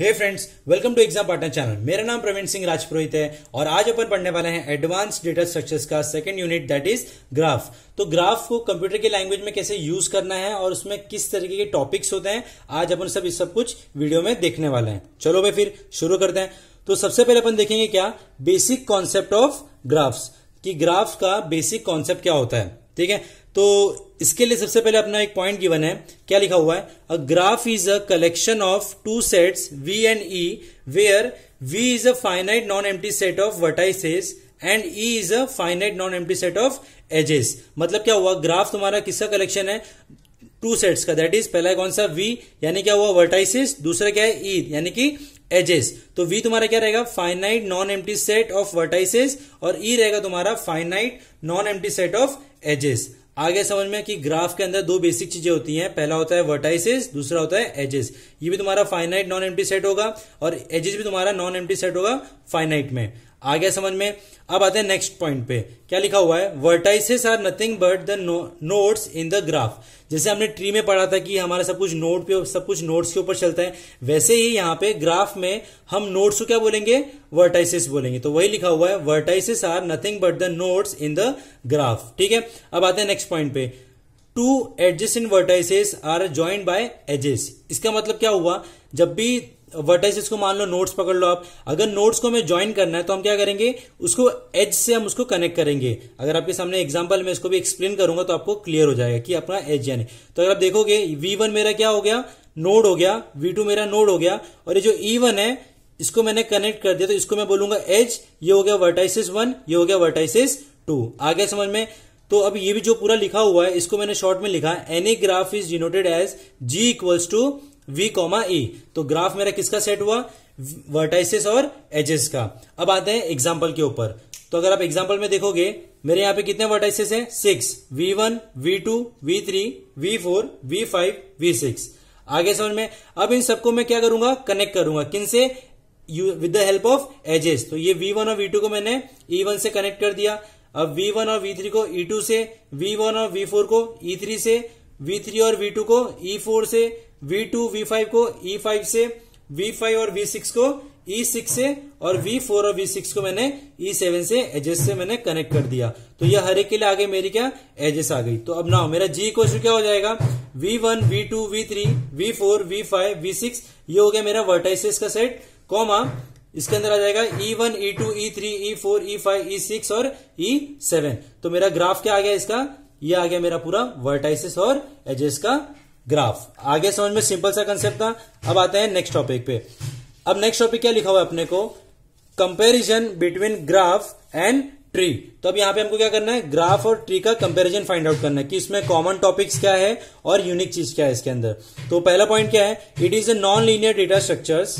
Hey friends welcome to exam partner channel मेरा नाम प्रवीण सिंह राजपुरोहित है और आज अपन पढ़ने वाले हैं एडवांस डेटा स्ट्रक्चर्स का second unit that is graph तो ग्राफ को कंप्यूटर की लैंग्वेज में कैसे यूज़ करना है और उसमें किस तरीके के टॉपिक्स होते हैं, आज अपन सब इस सब कुछ वीडियो में देखने वाले हैं। चलो भाई फिर शुरू करते हैं। तो सबसे पहले अपन देखेंगे क्या? बेसिक कॉन्सेप्ट ऑफ़ ग्राफ्स कि ग्राफ का बेसिक कॉन्सेप्ट क्या होता है? ठीक है? तो इसके लिए सबसे पहले अपना एक पॉइंट गिवन है। क्या लिखा हुआ है? A graph is a collection of two sets V and E where V is a finite non empty set of vertices and E is a finite non empty set of edges मतलब क्या हुआ? Graph तुम्हारा किसका collection है? Two sets का। That is पहला कौन सा? वी यानी क्या हुआ? वर्टाइसिस दूसरा क्या है? ई यानी कि एजेस तो वी तुम्हारा क्या रहेगा? Finite non empty set of vertices और ई रहेगा तुम्हारा finite non empty set of edges आगे समझ में कि ग्राफ के अंदर दो बेसिक चीज़ें होती हैं। पहला होता है वर्टाइसिस दूसरा होता है एजेस ये भी तुम्हारा फाइनाइट नॉन एम्प्टी सेट होगा और एजेस भी तुम्हारा नॉन एम्प्टी सेट होगा फाइनाइट में। आ गया समझ में? अब आते हैं नेक्स्ट पॉइंट पे। क्या लिखा हुआ है? Vertices are nothing but the nodes in the graph जैसे हमने ट्री में पढ़ा था कि हमारा सब कुछ नोट पे, सब कुछ नोट्स के ऊपर चलता है, वैसे ही यहाँ पे ग्राफ में हम नोट्स को क्या बोलेंगे? वर्टाइसेस बोलेंगे। तो वही लिखा हुआ है vertices are nothing but the nodes in the graph ठीक है? अब आते हैं नेक्स्ट पॉइंट पे। Two adjacent vertices are joint by edges इसका मतलब क्या हुआ? जब भी वर्टाइसिस को मान लो नोट्स पकड़ लो आप। अगर नोट्स को हमें ज्वाइन करना है तो हम क्या करेंगे? उसको एज से हम उसको कनेक्ट करेंगे। अगर आपके सामने एग्जांपल में इसको भी एक्सप्लेन करूँगा तो आपको क्लियर हो जाएगा कि अपना एज यानी। तो अगर आप देखोगे वी मेरा क्या हो गया? नोड हो गया। वी मेरा नोड हो गया। और ये जो ई वन है, इसको मैंने कनेक्ट कर दिया तो इसको मैं बोलूँगा एज ये हो गया वर्टाइसिस वन ये हो गया वर्टाइसिस टू आगे समझ में? तो अब ये भी जो पूरा लिखा हुआ है, इसको मैंने शॉर्ट में लिखा any graph is denoted as G equals to V comma E तो ग्राफ मेरा किसका सेट हुआ? वर्टाइसिस और एजेस का। अब आते हैं एग्ज़ाम्पल के ऊपर। तो अगर आप एग्ज़ाम्पल में देखोगे, मेरे यहाँ पे कितने वर्टाइसिस हैं? Six V one V two V three V four V five V six आगे समझ में? अब इन सबको मैं क्या करूँगा? कनेक्ट करूँगा। किन से? With the help of edges तो ये वी वन और वी टू को मैंने ई वन से कनेक्ट कर दिया। अब वी वन और वी थ्री को ई टू से वी वन और वी फोर को ई थ्री से वी थ्री और वी टू को ई फोर से वी टू वी फाइव को ई फाइव से वी फाइव और वी सिक्स को ई सिक्स से और वी फोर और वी सिक्स को मैंने ई सेवन से एजेस से मैंने कनेक्ट कर दिया। तो ये हर एक के लिए आगे मेरी क्या एजेस आ गई। तो अब ना मेरा जी क्वेश्चन क्या हो जाएगा? V one V two V three V four V five V six ये हो गया मेरा वर्टाइसिस का सेट कॉमा इसके अंदर आ जाएगा E one E two E three E four E five E six और ई सेवन तो मेरा ग्राफ क्या आ गया इसका? ये आ गया मेरा पूरा वर्टाइसिस और एजेस का ग्राफ। आगे समझ में सिंपल सा कंसेप्ट था। अब आते हैं नेक्स्ट टॉपिक पे। अब नेक्स्ट टॉपिक क्या लिखा हुआ है अपने को? Comparison between graph and tree तो अब यहाँ पे हमको क्या करना है? ग्राफ और ट्री का कंपैरिजन फाइंड आउट करना है कि इसमें कॉमन टॉपिक्स क्या है और यूनिक चीज़ क्या है इसके अंदर। तो पहला पॉइंट क्या है? It is a non linear data structures